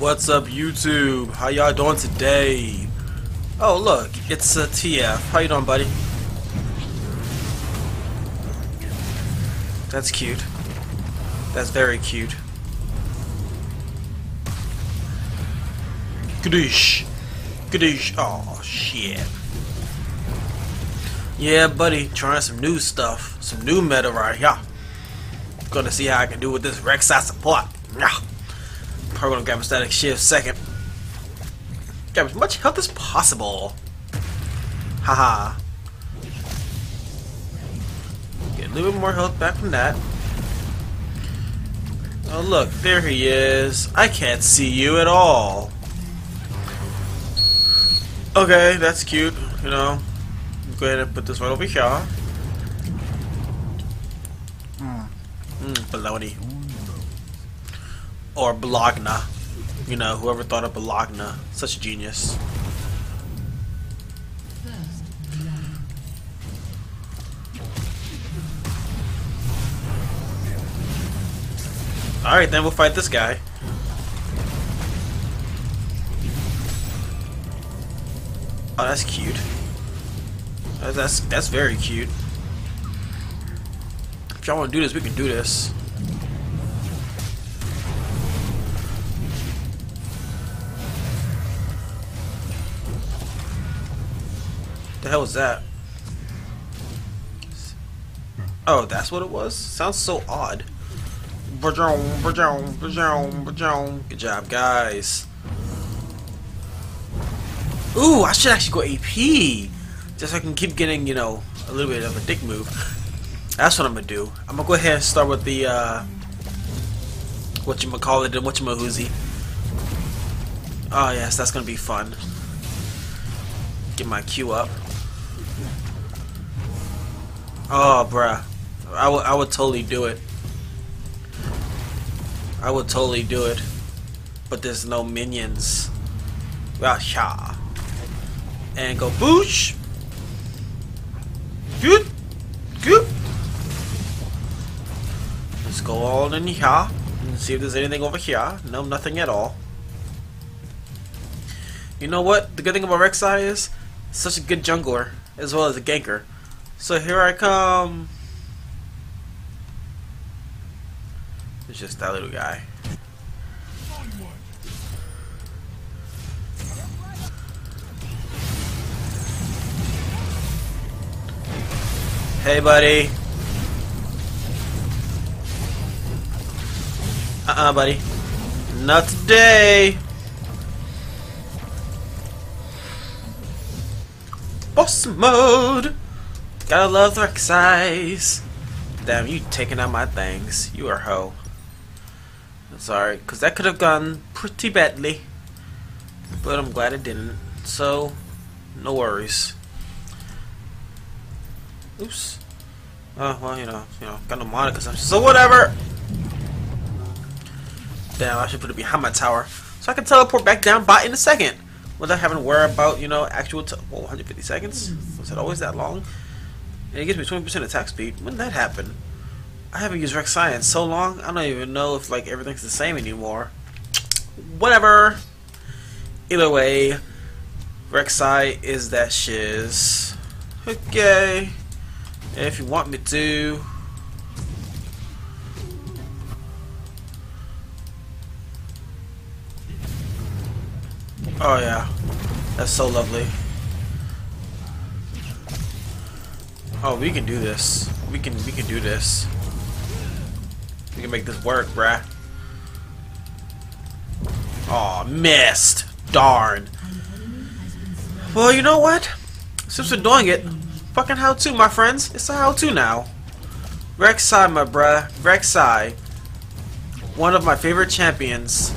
What's up, YouTube? How y'all doing today? Oh, look, it's uh, a TF. How you doing, buddy? That's cute. That's very cute. Kadoosh. Kadoosh. Oh, shit. Yeah, buddy, trying some new stuff. Some new meta right here. Gonna see how I can do with this Rek'Sai support. Yeah. Probably gonna grab a Statikk Shiv second. Grab as much health as possible. Haha. Get a little bit more health back from that. Oh look, there he is. I can't see you at all. Okay, that's cute, you know. Go ahead and put this right over here. Mmm, mm, baloney. Or Bologna. You know, whoever thought of Bologna. Such a genius. Alright, then we'll fight this guy. Oh, that's cute. That's that's very cute. If y'all want to do this, we can do this. The hell was that? Oh, that's what it was? Sounds so odd. Good job, guys. Ooh, I should actually go AP. Just so I can keep getting, you know, a little bit of a dick move. That's what I'm gonna do. I'm gonna go ahead and start with the, uh, what you call it and what you mahoozy. Oh yes, that's gonna be fun. Get my Q up. Oh, bruh. I would, I would totally do it. I would totally do it. But there's no minions. Rasha. And go boosh. Good. Good. Let's go all in here and see if there's anything over here. No, nothing at all. You know what? The good thing about Rek'Sai is such a good jungler as well as a ganker. So here I come. It's just that little guy. Hey, buddy. Uh-uh, buddy. Not today. Boss mode. Gotta love the size. Damn, you taking out my things. You are hoe. Sorry, because that could have gone pretty badly. But I'm glad it didn't. So, no worries. Oops. Oh, well, you know, you know, got no mana consumption. So whatever! Damn, I should put it behind my tower. So I can teleport back down bot in a second. Without having to worry about, you know, actual, well, 150 seconds? Was it always that long? And it gives me 20% attack speed. When did that happen? I haven't used Rek'Sai in so long, I don't even know if, like, everything's the same anymore. Whatever! Either way, Rek'Sai is that shiz. Okay. If you want me to. Oh yeah, that's so lovely. Oh, we can do this. We can we can do this. We can make this work, bruh. Oh, missed. Darn. Well, you know what? Since we're doing it, Fucking how to, my friends. It's a how to now. Rek'Sai, my bruh. Rek'Sai. One of my favorite champions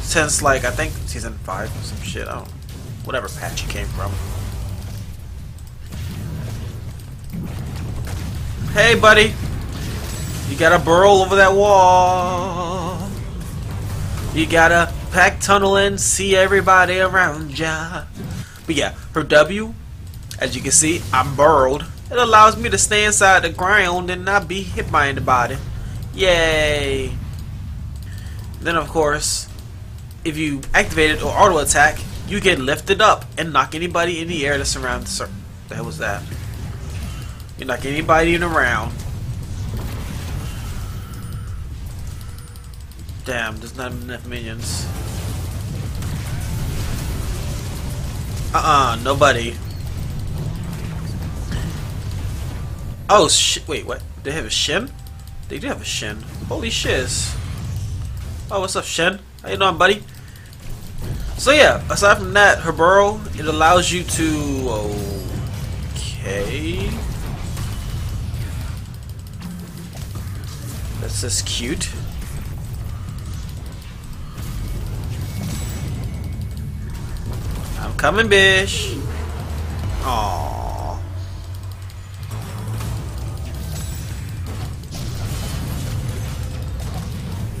since, like, I think season 5 or some shit. I don't Whatever patch he came from. Hey, buddy. You gotta burrow over that wall. You gotta pack tunnel and see everybody around ya. But yeah, her W as you can see, I'm burrowed. It allows me to stay inside the ground and not be hit by anybody. Yay! Then of course, if you activate it or auto attack, you get lifted up and knock anybody in the air that's around the circle. Hell was that? You knock anybody in around. Damn, there's not enough minions. Uh-uh, nobody. Oh, shit. Wait, what? They have a Shen? They do have a Shen. Holy shiz. Oh, what's up, Shen? How you doing, buddy? So yeah, aside from that, her burrow, it allows you to... Okay... That's just cute. I'm coming, bish. Aww.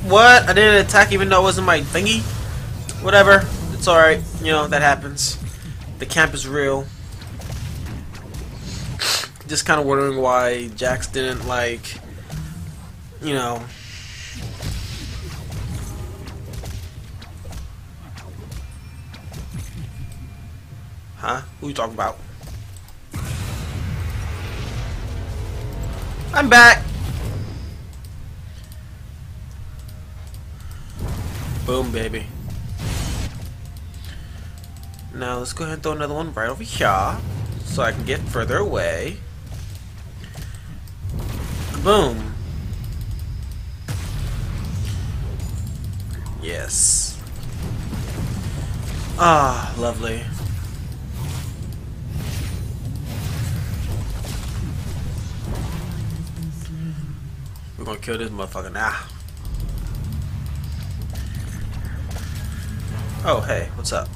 What? I didn't attack even though it wasn't my thingy? Whatever. It's alright. You know, that happens. The camp is real. Just kind of wondering why Jax didn't, like, you know, Huh? Who you talking about? I'm back! Boom, baby. Now let's go ahead and throw another one right over here so I can get further away. Boom. Yes. Ah, lovely. We're gonna kill this motherfucker now. Oh, hey, what's up?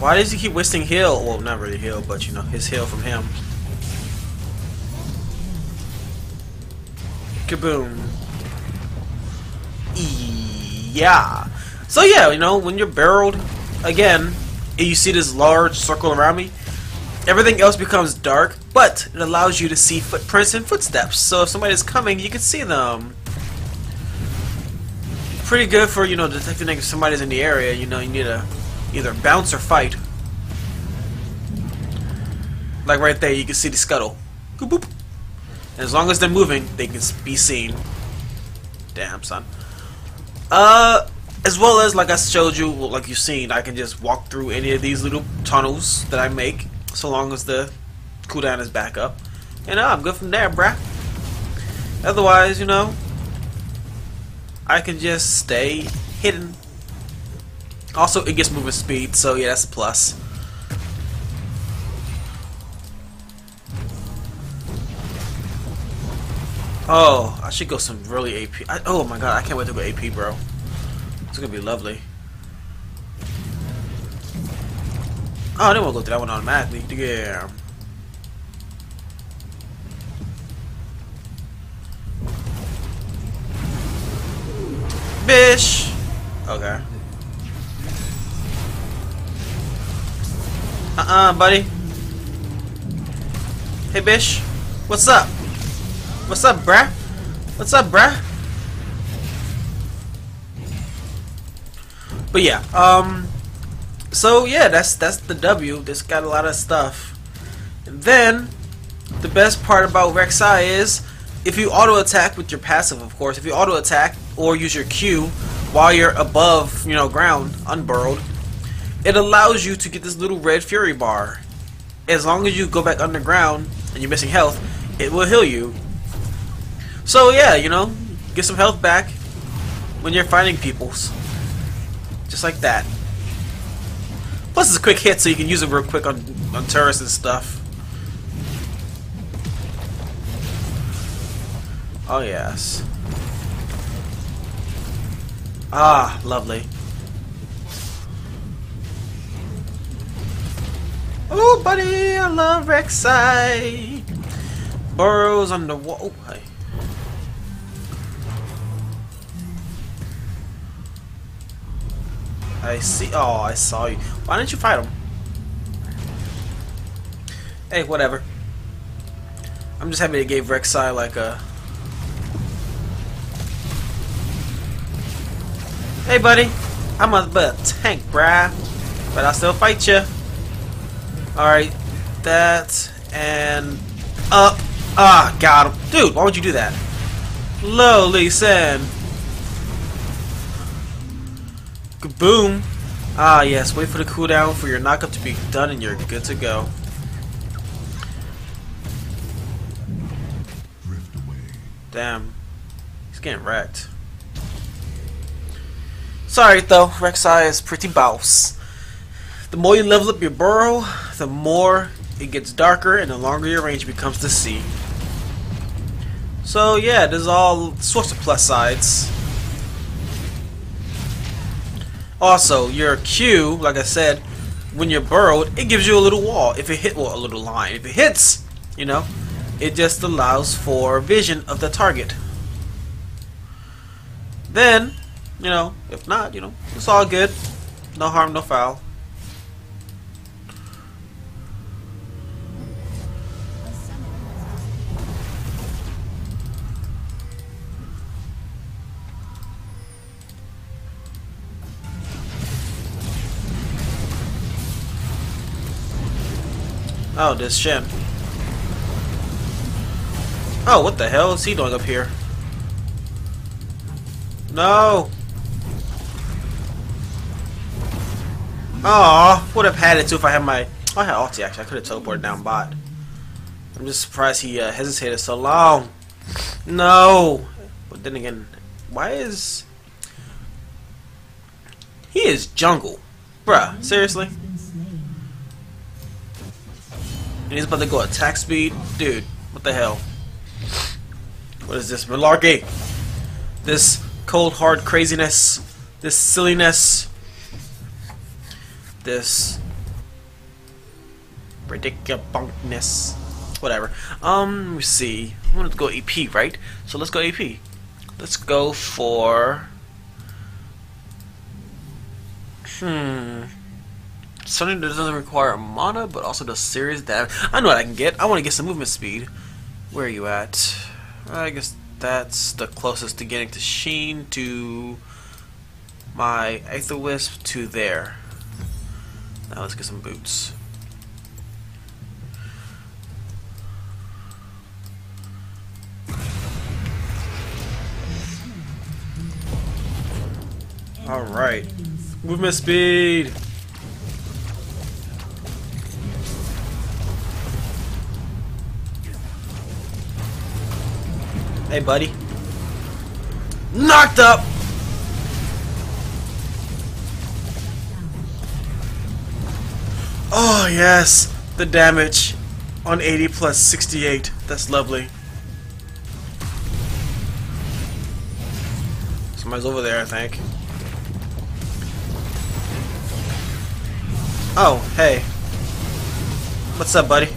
Why does he keep wasting heal? Well, not really heal, but you know, his heal from him. Kaboom. Yeah. So yeah, you know, when you're burrowed, again, and you see this large circle around me, everything else becomes dark, but it allows you to see footprints and footsteps. So if somebody's coming, you can see them. Pretty good for, you know, detecting if somebody's in the area. You know, you need to either bounce or fight. Like right there, you can see the scuttle. Boop. And as long as they're moving, they can be seen. Damn, son. Uh, as well as, like I showed you, like you've seen, I can just walk through any of these little tunnels that I make, so long as the cooldown is back up. And uh, I'm good from there, bruh. Otherwise, you know, I can just stay hidden. Also, it gets moving speed, so yeah, that's a plus. Oh, I should go some really AP. I, oh my god, I can't wait to go AP, bro. It's gonna be lovely. Oh, want to go through that one automatically. Yeah. Bish! Okay. Uh-uh, buddy. Hey, Bish. What's up? What's up, bruh? What's up, bruh? But yeah, um, so yeah, that's that's the W. This got a lot of stuff. And then the best part about Rek'Sai is if you auto attack with your passive, of course, if you auto attack or use your Q while you're above, you know, ground, unburrowed, it allows you to get this little red fury bar. As long as you go back underground and you're missing health, it will heal you so yeah, you know, get some health back when you're fighting peoples. Just like that. Plus it's a quick hit so you can use it real quick on, on turrets and stuff. Oh yes. Ah, lovely. Oh, buddy, I love Rek'Sai. Burrows on the wall. Oh, hey. I see. Oh, I saw you. Why didn't you fight him? Hey, whatever. I'm just happy they gave Rek'Sai like a... Hey, buddy. I'm a but tank, bruh. But I'll still fight you. Alright. That. And... Up. Ah, got him. Dude, why would you do that? Lowly sand. Boom. Ah, yes. Wait for the cooldown for your knockup to be done and you're good to go. Damn. He's getting wrecked. Sorry though, Rek'Sai is pretty boss. The more you level up your burrow, the more it gets darker and the longer your range becomes to see. So yeah, there's all sorts of plus sides. Also, your Q, like I said, when you're burrowed, it gives you a little wall. If it hit, well, a little line. If it hits, you know, it just allows for vision of the target. Then, you know, if not, you know, it's all good. No harm, no foul. Oh, this Shen. Oh, what the hell is he doing up here? No! Oh, would have had it too if I had my... Oh, I had ulti actually. I could have teleported down bot. I'm just surprised he uh, hesitated so long. No! But then again, why is... He is jungle. Bruh, seriously? And he's about to go attack speed? Dude, what the hell? What is this? Malarkey! This cold hard craziness. This silliness. This ridiculousness. Whatever. Um, let me see. I wanted to go AP, right? So let's go AP. Let's go for... Hmm something that doesn't require mana, but also does serious damage. I know what I can get. I want to get some movement speed. Where are you at? I guess that's the closest to getting to Sheen to my Aether Wisp to there. Now let's get some boots. Alright. Movement speed! Hey, buddy. Knocked up! Oh, yes. The damage on 80 plus 68. That's lovely. Somebody's over there, I think. Oh, hey. What's up, buddy?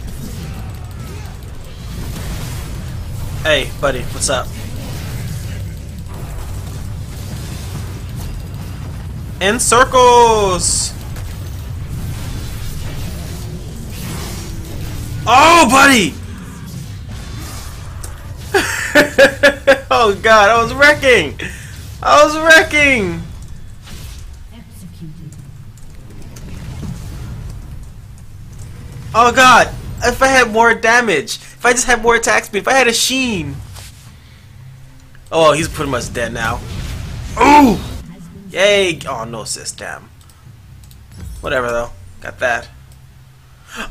Hey, buddy, what's up? In circles! Oh, buddy! oh god, I was wrecking! I was wrecking! Oh god, if I had more damage, if I just had more attack speed, if I had a Sheen. Oh, he's pretty much dead now. Ooh! Yay! Oh, no assist, damn. Whatever, though. Got that.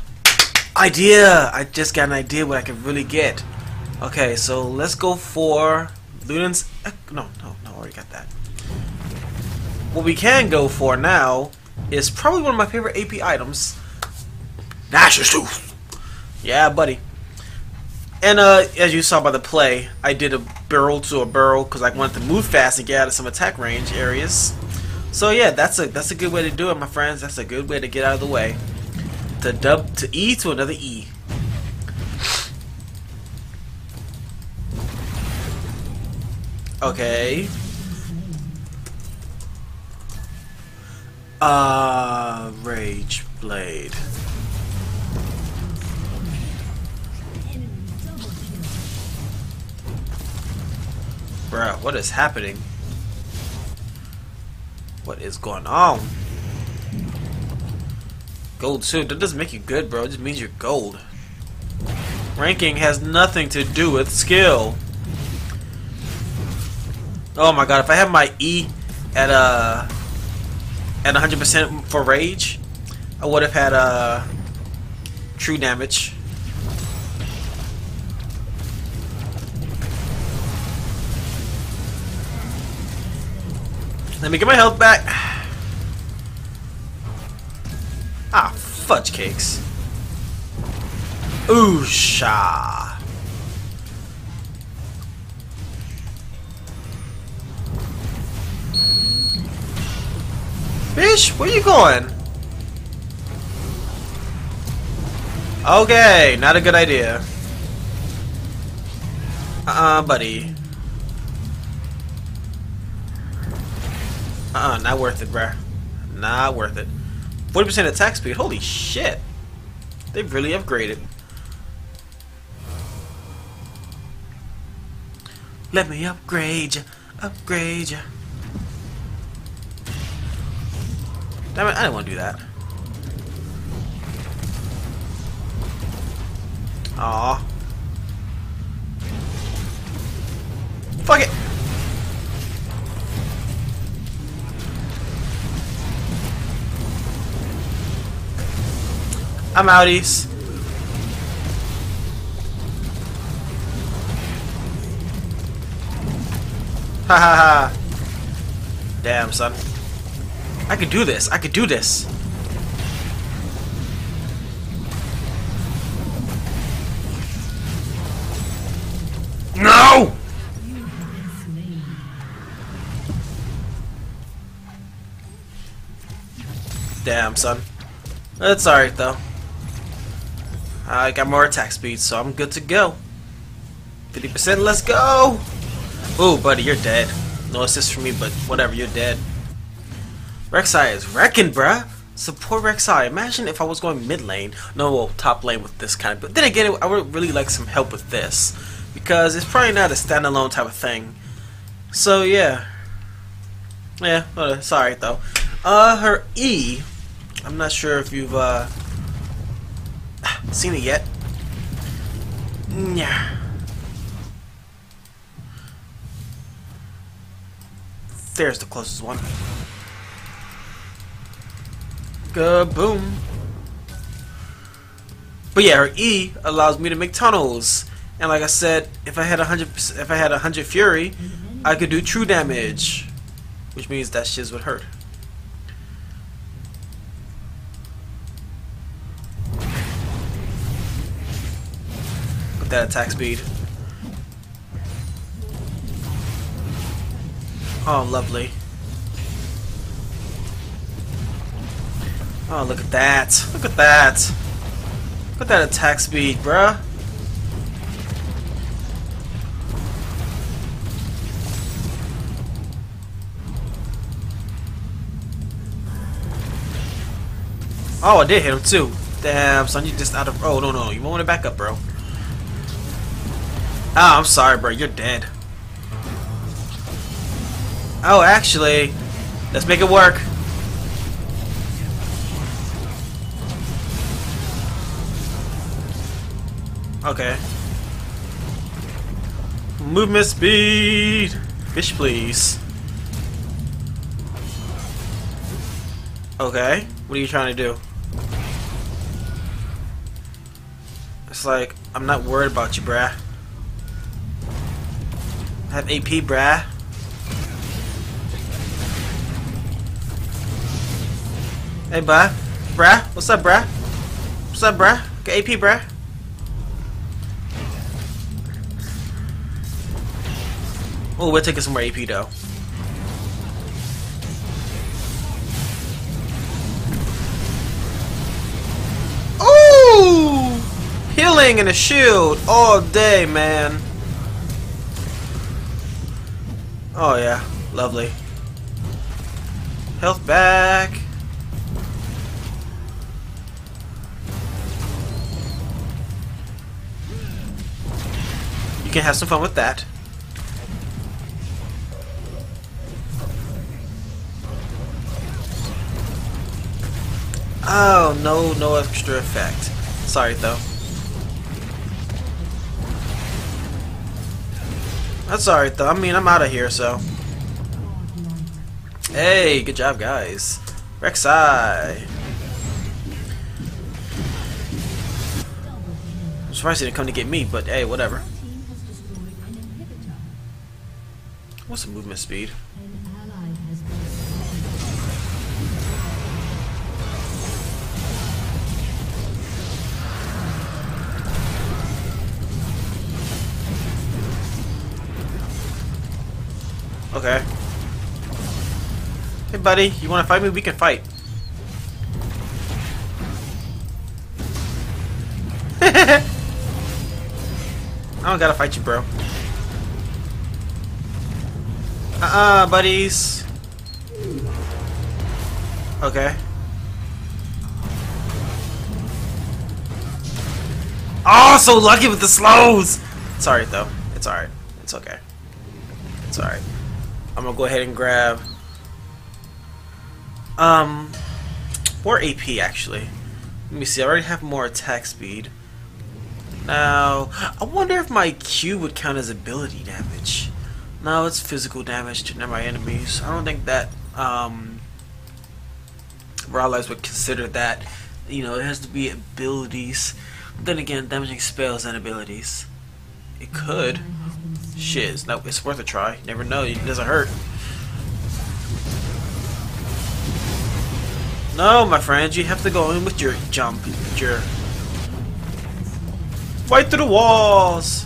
idea! I just got an idea what I could really get. Okay, so let's go for Luden's... Eh, no, no, no, I already got that. What we can go for now is probably one of my favorite AP items. Nash's Tooth! Yeah, buddy. And uh, as you saw by the play, I did a barrel to a barrel because I wanted to move fast and get out of some attack range areas. So yeah, that's a that's a good way to do it, my friends. That's a good way to get out of the way. To dub to E to another E. Okay. Uh, what is happening? What is going on? Gold suit. That doesn't make you good, bro. It just means you're gold. Ranking has nothing to do with skill. Oh my god, if I have my E at uh at 100% for rage, I would have had uh true damage. Let me get my health back. Ah, fudge cakes. Oosha. Bish, where you going? Okay, not a good idea. Uh-uh, buddy. Uh-uh, not worth it, bruh. Not worth it. 40% attack speed, holy shit. They've really upgraded. Let me upgrade ya, upgrade ya. Damn it, I didn't want to do that. Aw. Fuck it! I'm outies. Ha ha ha. Damn, son. I could do this. I could do this. No! Damn, son. That's alright, though. I got more attack speed, so I'm good to go. 50%, let's go! Ooh, buddy, you're dead. No assist for me, but whatever, you're dead. Rek'Sai is wrecking, bruh. Support Rek'Sai. Imagine if I was going mid lane, no, well, top lane with this kind of. But then again, I would really like some help with this because it's probably not a standalone type of thing. So yeah, yeah. Sorry though. Uh, her E. I'm not sure if you've uh seen it yet. Yeah. There's the closest one. Kaboom. But yeah, her E allows me to make tunnels. And like I said, if I had a hundred if I had a hundred fury, I could do true damage. Which means that shiz would hurt. That attack speed. Oh lovely. Oh, look at that. Look at that. Look at that attack speed, bruh. Oh, I did hit him too. Damn, son, you just out of... Oh, no, no, you want to back up, bro. Oh, I'm sorry, bro. You're dead. Oh, actually, let's make it work. Okay. Movement speed! Fish, please. Okay. What are you trying to do? It's like, I'm not worried about you, bruh. Have AP, bruh. Hey, bruh. Bruh? What's up, bruh? What's up, bruh? Get AP, bruh. Oh, we're taking some more AP though. Ooh! Healing and a shield all day, man. Oh yeah, lovely. Health back. You can have some fun with that. Oh, no, no extra effect. Sorry, though. That's alright, though. I mean, I'm out of here, so. Hey, good job, guys. Rek'Sai. I'm surprised he didn't come to get me, but hey, whatever. What's the movement speed? Okay. Hey, buddy, you want to fight me? We can fight. I don't gotta fight you, bro. Uh-uh, buddies. Okay. Oh, so lucky with the slows! Sorry, though. It's alright. It's okay. It's alright. I'm gonna go ahead and grab... Um... More AP, actually. Let me see, I already have more attack speed. Now, I wonder if my Q would count as ability damage. No, it's physical damage to my enemies. I don't think that um, Rylai's would consider that. You know, it has to be abilities. Then again, damaging spells and abilities. It could. Shiz. No, it's worth a try. never know. It doesn't hurt. No, my friends, you have to go in with your jump. Your Fight through the walls!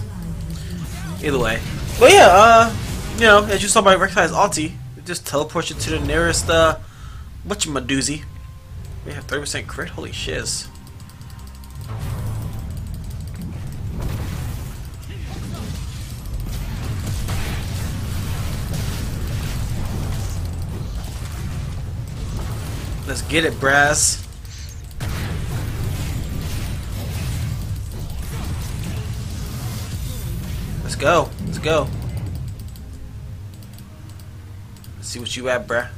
Either way. But yeah, uh, you know, as you saw by ulti, it just teleports you to the nearest, uh, whatchamadoozy. We have 30% crit? Holy shiz. Let's get it, Brass. Let's go. Let's go. Let's see what you at, bruh.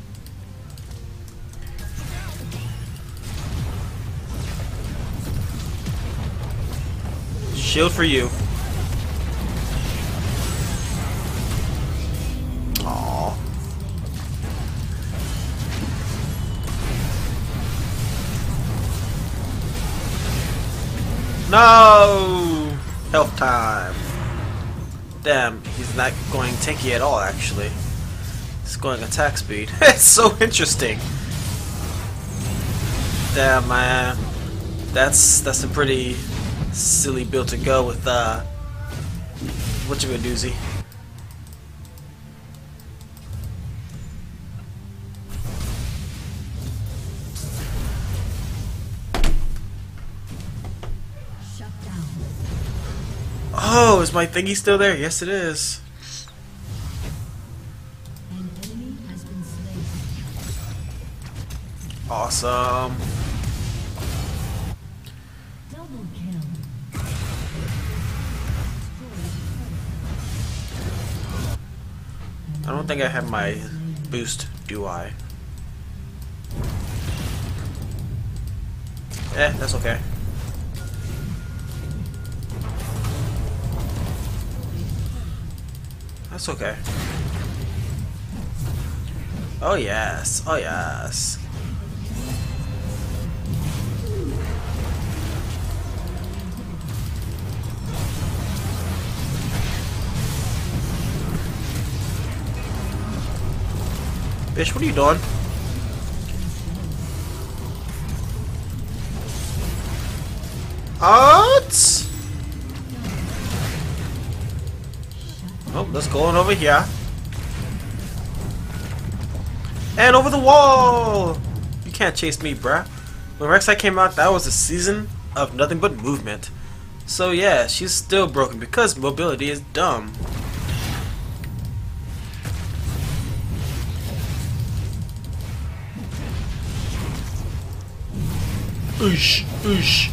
Shield for you. No! Health time. Damn, he's not going tanky at all, actually. He's going attack speed. it's so interesting. Damn, man. That's that's a pretty silly build to go with, uh... What you doozy? Is my thingy still there? Yes, it is. Awesome. I don't think I have my boost, do I? Eh, that's okay. That's okay. Oh yes, oh yes. Bitch, what are you doing? What? Let's go on over here. And over the wall! You can't chase me, bruh. When Rek'Sai came out, that was a season of nothing but movement. So yeah, she's still broken because mobility is dumb. Oosh, oosh.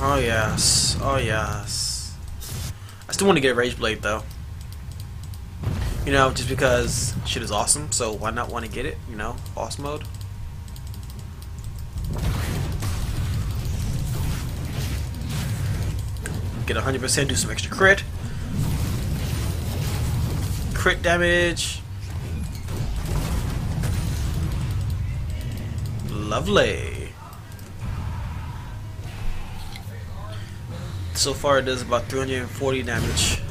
Oh yes, oh yes. I still want to get Rage Blade though. You know, just because shit is awesome, so why not want to get it? You know, boss mode. Get 100%, do some extra crit. Crit damage. Lovely. So far it does about 340 damage.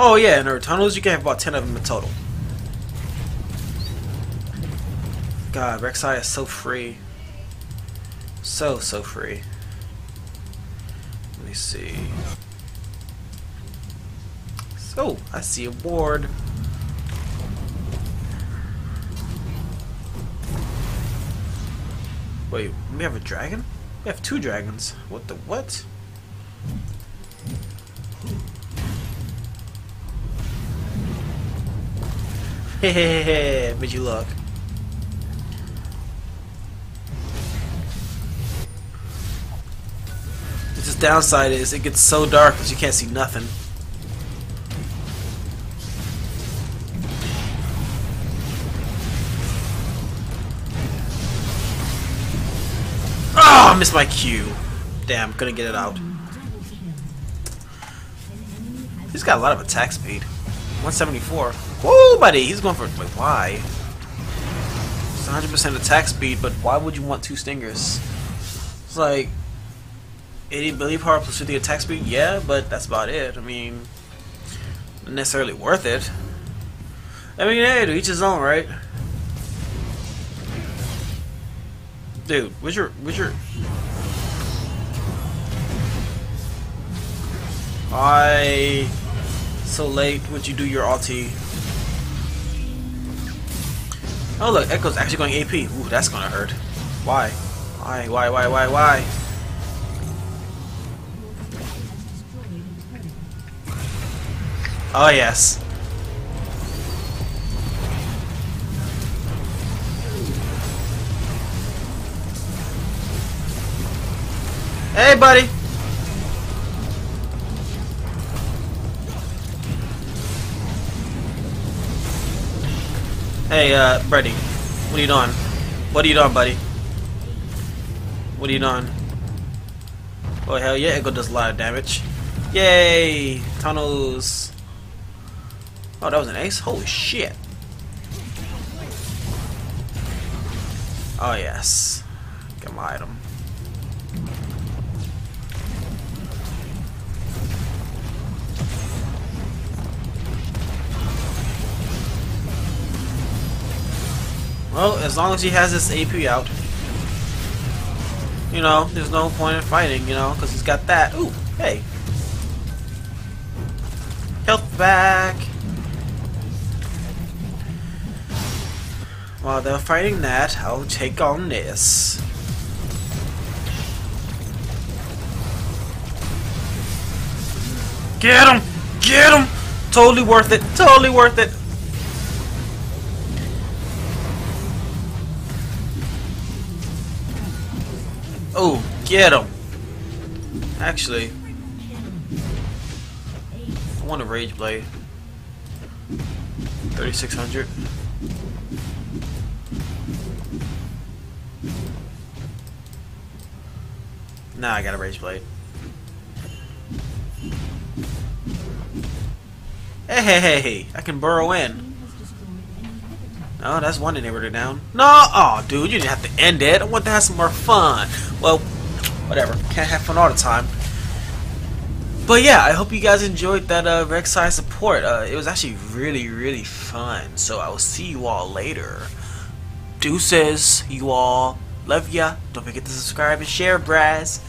Oh yeah, in our tunnels you can have about 10 of them in total. God, Rek'Sai is so free. So, so free. Let me see. So, I see a board. Wait, we have a dragon? We have two dragons. What the what? Hehehe, made you look. The just downside is it gets so dark that you can't see nothing. Oh, I missed my Q. Damn, couldn't get it out. He's got a lot of attack speed. 174. Whoa, buddy, he's going for like why? It's 100% attack speed, but why would you want two stingers? It's like 80 ability power plus 50 attack speed, yeah, but that's about it. I mean, not necessarily worth it. I mean, hey, to each his own, right? Dude, where's your, where's your... I... So late, would you do your ulti? Oh look, Ekko's actually going AP. Ooh, that's gonna hurt. Why? Why, why, why, why, why? Oh yes. Hey, buddy. Hey, uh, Brady. What are you doing? What are you doing, buddy? What are you doing? Oh, hell yeah, Ekko does a lot of damage. Yay! Tunnels. Oh, that was an ace? Holy shit. Oh, yes. Get my item. Well, as long as he has this AP out, you know, there's no point in fighting, you know, because he's got that. Ooh, hey. Health back. While they're fighting that, I'll take on this. Get him! Get him! Totally worth it. Totally worth it. Oh, get him! Actually, I want a Rage Blade. 3600. Nah, I got a Rage Blade. Hey, hey, hey, hey, I can burrow in. Oh, that's one inhibitor down. No! Oh, dude, you didn't have to end it. I want to have some more fun. Well, whatever. Can't have fun all the time. But yeah, I hope you guys enjoyed that uh, Rek'Sai support. Uh, it was actually really, really fun. So I will see you all later. Deuces, you all. Love ya. Don't forget to subscribe and share, Braz.